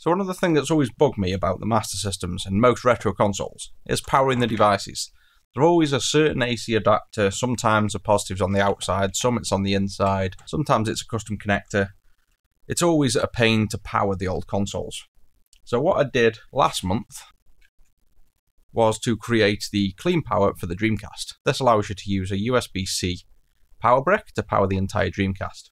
So one of the things that's always bugged me about the Master Systems and most retro consoles is powering the devices. There's always a certain AC adapter, sometimes the positive's on the outside, some it's on the inside, sometimes it's a custom connector. It's always a pain to power the old consoles. So what I did last month was to create the clean power for the Dreamcast. This allows you to use a USB-C power brick to power the entire Dreamcast.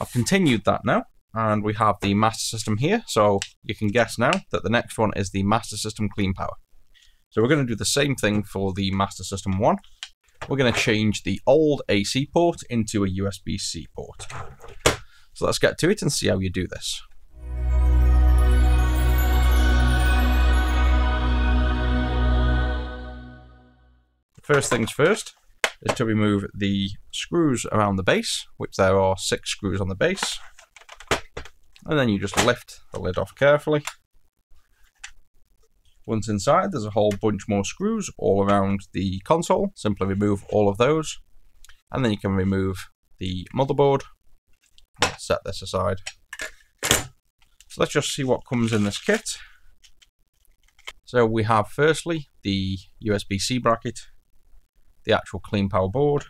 I've continued that now, and we have the Master System here, so you can guess now that the next one is the Master System Clean Power. So we're going to do the same thing for the Master System 1. We're going to change the old AC port into a USB-C port. So let's get to it and see how you do this. First things first is to remove the screws around the base, which there are six screws on the base. And then you just lift the lid off carefully. Once inside, there's a whole bunch more screws all around the console. Simply remove all of those. And then you can remove the motherboard. set this aside. So let's just see what comes in this kit. So we have firstly the USB-C bracket the actual clean power board,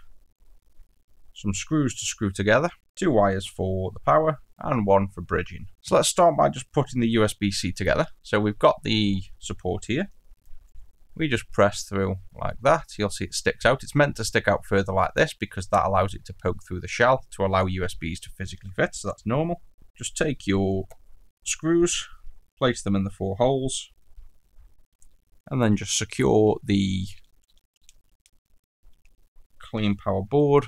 some screws to screw together, two wires for the power, and one for bridging. So let's start by just putting the USB-C together. So we've got the support here. We just press through like that. You'll see it sticks out. It's meant to stick out further like this because that allows it to poke through the shell to allow USBs to physically fit, so that's normal. Just take your screws, place them in the four holes, and then just secure the clean power board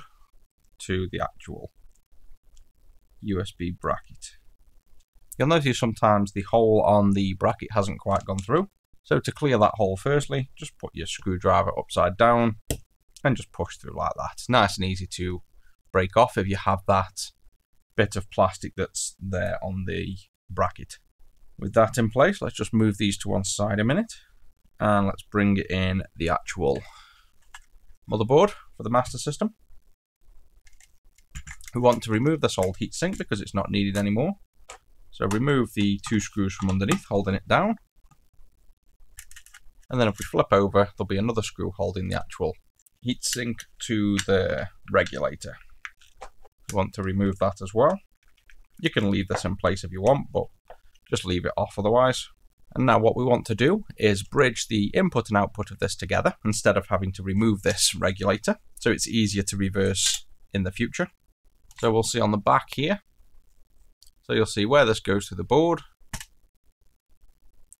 to the actual USB bracket. You'll notice sometimes the hole on the bracket hasn't quite gone through. So to clear that hole firstly, just put your screwdriver upside down and just push through like that. Nice and easy to break off if you have that bit of plastic that's there on the bracket. With that in place, let's just move these to one side a minute and let's bring in the actual motherboard for the master system. We want to remove this old heatsink because it's not needed anymore. So remove the two screws from underneath, holding it down. And then if we flip over, there'll be another screw holding the actual heatsink to the regulator. We want to remove that as well. You can leave this in place if you want, but just leave it off otherwise. And now what we want to do is bridge the input and output of this together instead of having to remove this regulator. So it's easier to reverse in the future. So we'll see on the back here. So you'll see where this goes to the board.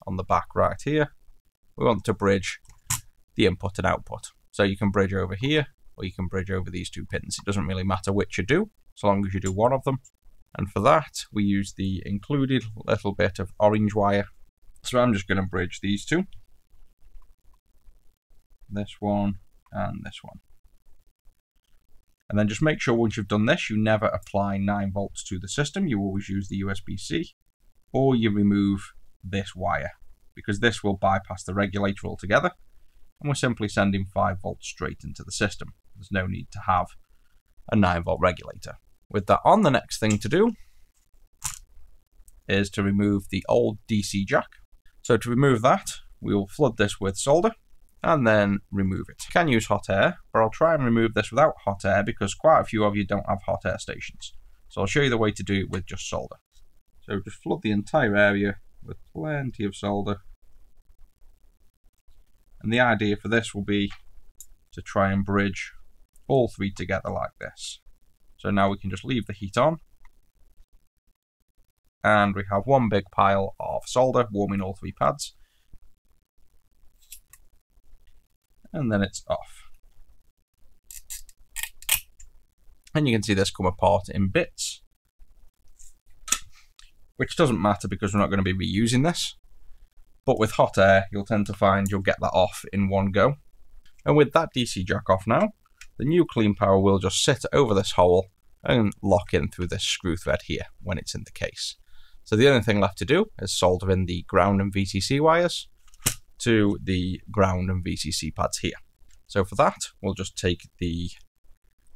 On the back right here, we want to bridge the input and output. So you can bridge over here or you can bridge over these two pins. It doesn't really matter which you do, so long as you do one of them. And for that, we use the included little bit of orange wire so I'm just going to bridge these two. This one and this one. And then just make sure once you've done this, you never apply 9 volts to the system. You always use the USB-C. Or you remove this wire, because this will bypass the regulator altogether. And we're simply sending 5 volts straight into the system. There's no need to have a 9 volt regulator. With that on, the next thing to do is to remove the old DC jack so to remove that, we will flood this with solder and then remove it. You can use hot air, but I'll try and remove this without hot air because quite a few of you don't have hot air stations. So I'll show you the way to do it with just solder. So just flood the entire area with plenty of solder. And the idea for this will be to try and bridge all three together like this. So now we can just leave the heat on and we have one big pile of solder warming all three pads. And then it's off. And you can see this come apart in bits. Which doesn't matter because we're not going to be reusing this. But with hot air, you'll tend to find you'll get that off in one go. And with that DC jack off now, the new clean power will just sit over this hole and lock in through this screw thread here when it's in the case. So the only thing left to do is solder in the ground and VCC wires to the ground and VCC pads here. So for that, we'll just take the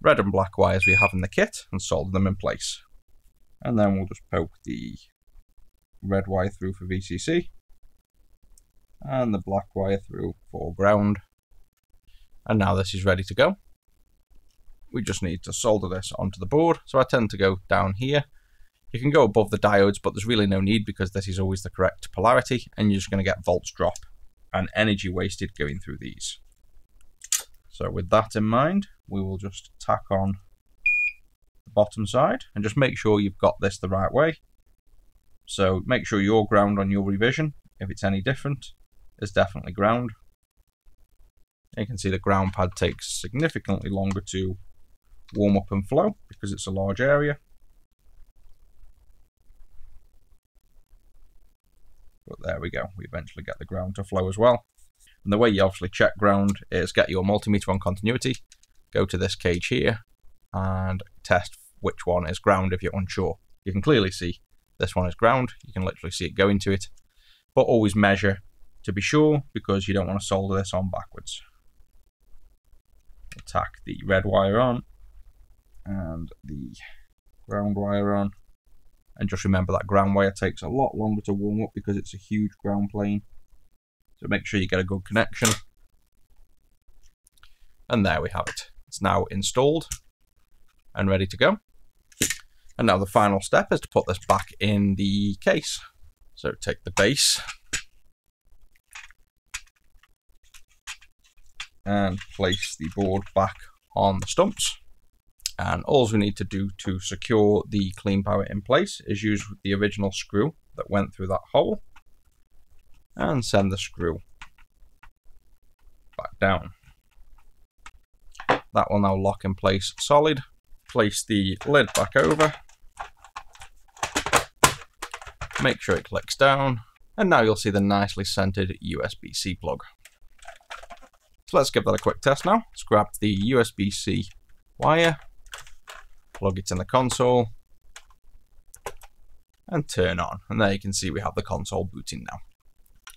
red and black wires we have in the kit and solder them in place. And then we'll just poke the red wire through for VCC and the black wire through for ground. And now this is ready to go. We just need to solder this onto the board. So I tend to go down here. You can go above the diodes, but there's really no need because this is always the correct polarity and you're just going to get volts drop and energy wasted going through these. So with that in mind, we will just tack on the bottom side and just make sure you've got this the right way. So make sure your ground on your revision, if it's any different, is definitely ground. You can see the ground pad takes significantly longer to warm up and flow because it's a large area. But there we go, we eventually get the ground to flow as well. And the way you obviously check ground is get your multimeter on continuity, go to this cage here, and test which one is ground if you're unsure. You can clearly see this one is ground, you can literally see it go into it, but always measure to be sure because you don't want to solder this on backwards. Tack the red wire on and the ground wire on. And just remember that ground wire takes a lot longer to warm up because it's a huge ground plane. So make sure you get a good connection. And there we have it. It's now installed and ready to go. And now the final step is to put this back in the case. So take the base and place the board back on the stumps. And all we need to do to secure the clean power in place is use the original screw that went through that hole and send the screw back down. That will now lock in place solid. Place the lid back over. Make sure it clicks down. And now you'll see the nicely centered USB-C plug. So let's give that a quick test now. Let's grab the USB-C wire, plug it in the console, and turn on. And there you can see we have the console booting now.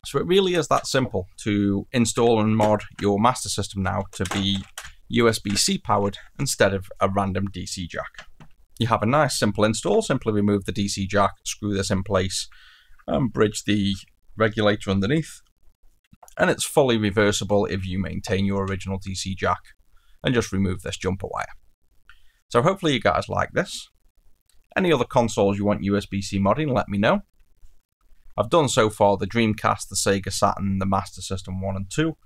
So it really is that simple to install and mod your master system now to be USB-C powered instead of a random DC jack. You have a nice simple install, simply remove the DC jack, screw this in place, and bridge the regulator underneath, and it's fully reversible if you maintain your original DC jack and just remove this jumper wire. So hopefully you guys like this. Any other consoles you want USB-C modding, let me know. I've done so far the Dreamcast, the Sega Saturn, the Master System 1 and 2,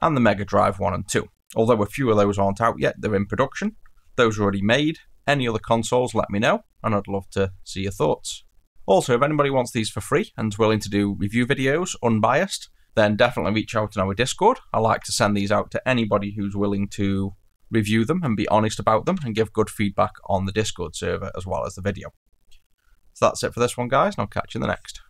and the Mega Drive 1 and 2. Although a few of those aren't out yet, they're in production. Those are already made. Any other consoles, let me know, and I'd love to see your thoughts. Also, if anybody wants these for free and is willing to do review videos, unbiased, then definitely reach out in our Discord. I like to send these out to anybody who's willing to review them and be honest about them and give good feedback on the Discord server as well as the video. So that's it for this one, guys, and I'll catch you in the next.